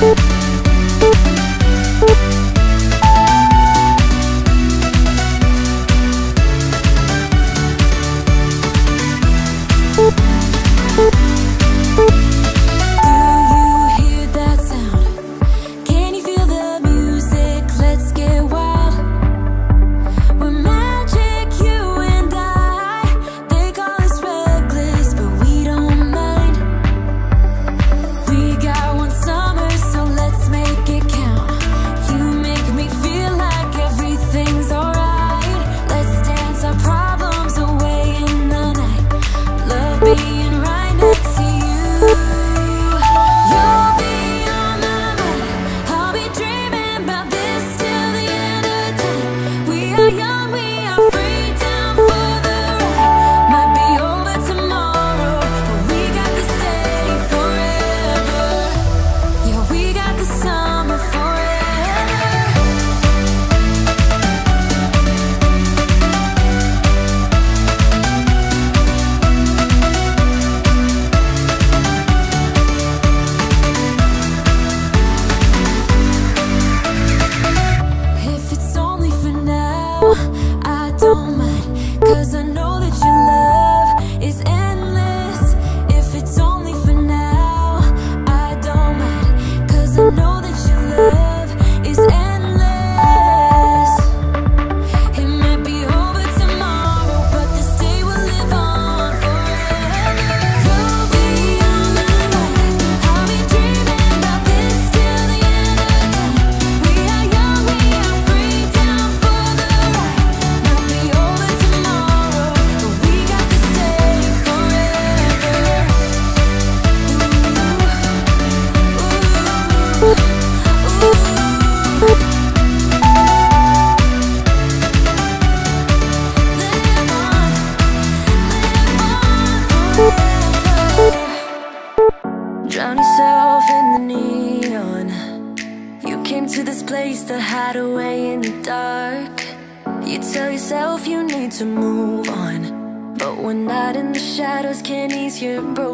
you your broken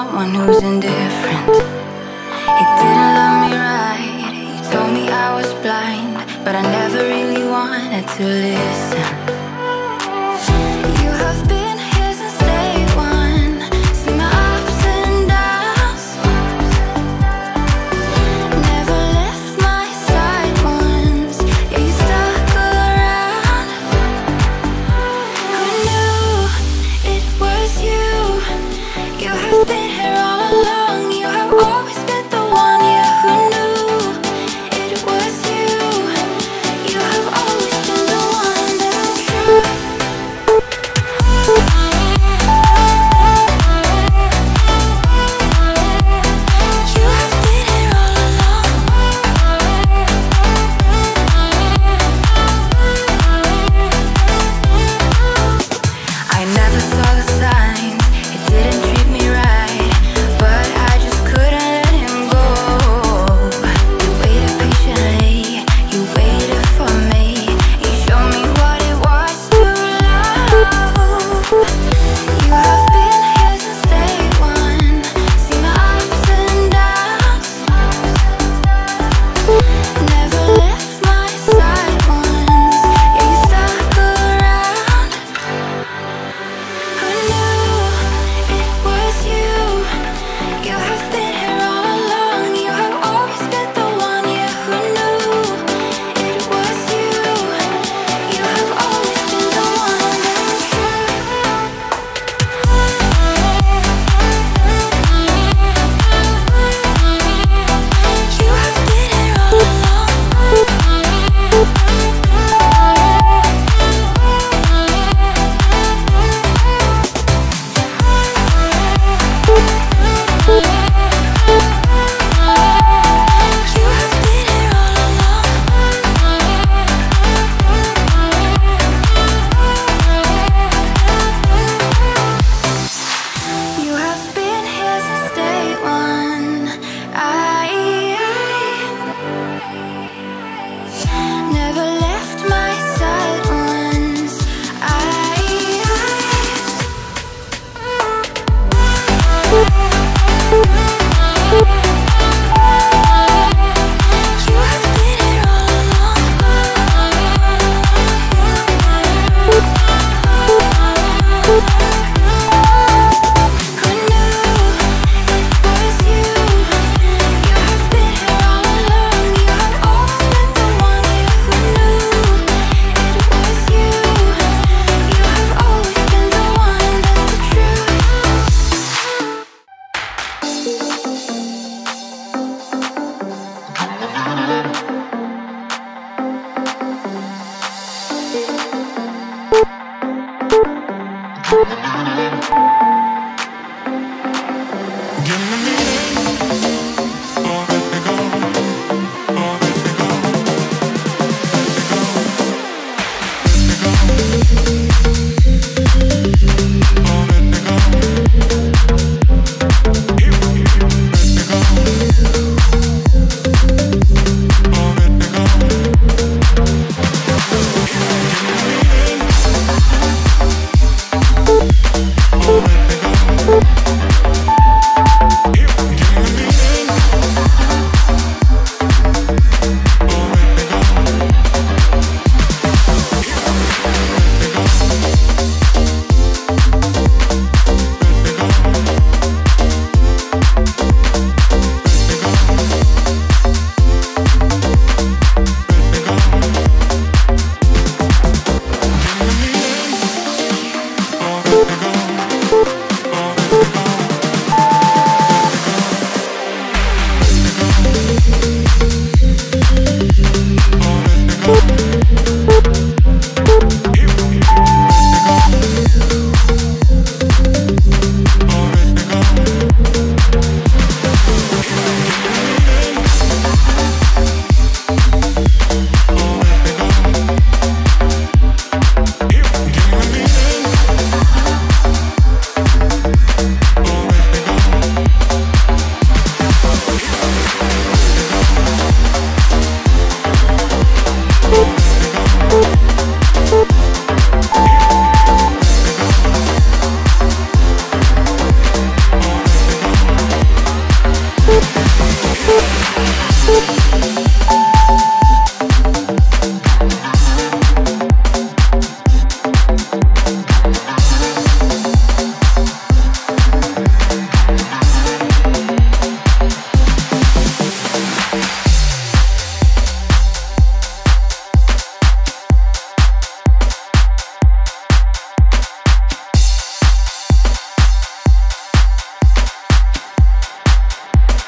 someone who's indifferent. He didn't love me right. He told me I was blind, but I never really wanted to listen.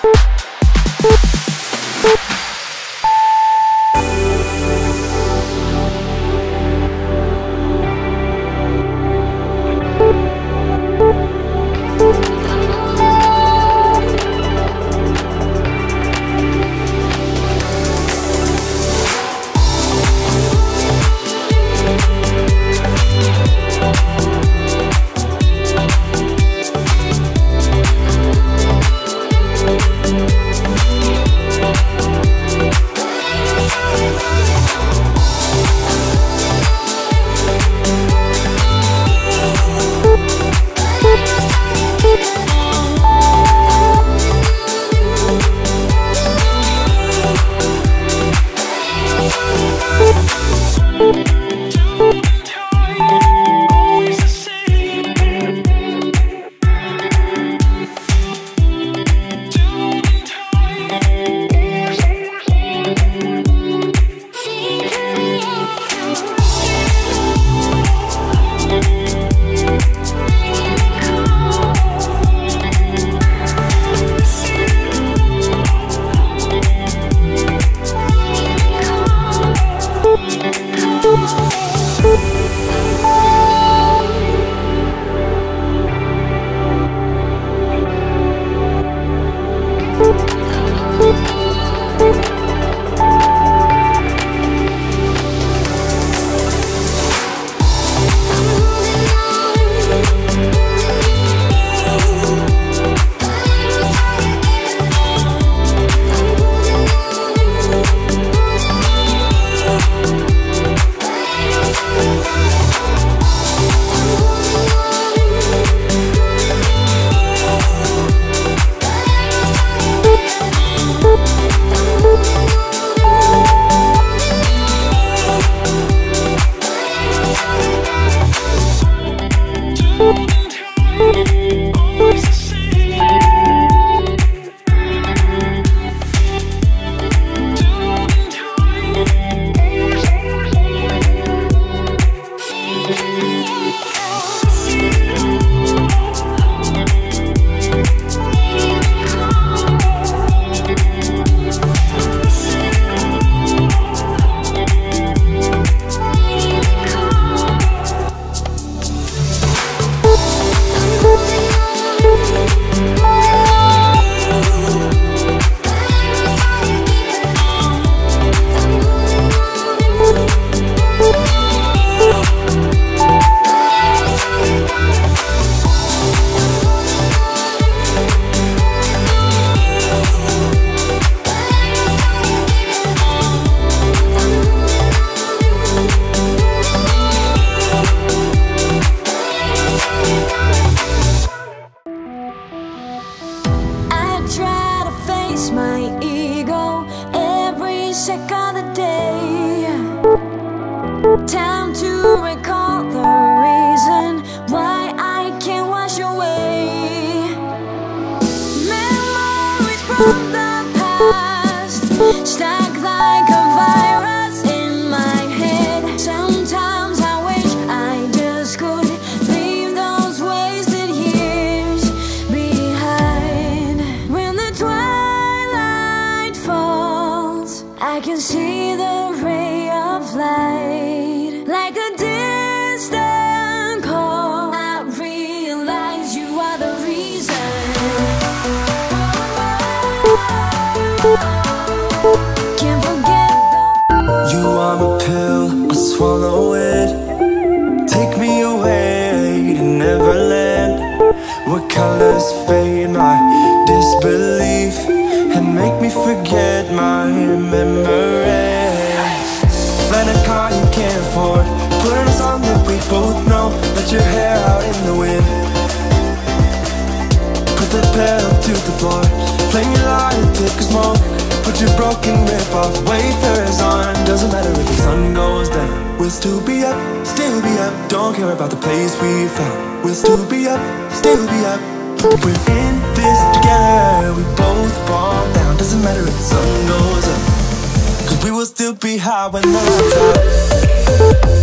you check on the day. Time to your hair out in the wind. Put the pedal to the floor. Flame your lighter, take a smoke. Put your broken rip off, wafers on. Doesn't matter if the sun goes down. We'll still be up, still be up. Don't care about the place we found. We'll still be up, still be up. We're in this together. We both fall down. Doesn't matter if the sun goes up. Cause we will still be high when the lights out